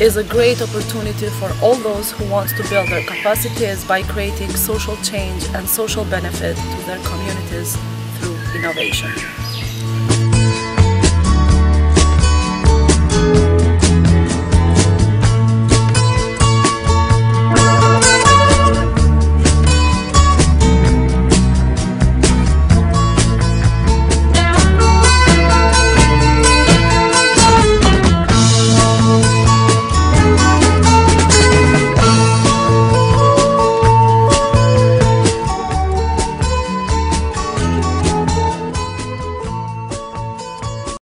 is a great opportunity for all those who want to build their capacities by creating social change and social benefit to their communities through innovation.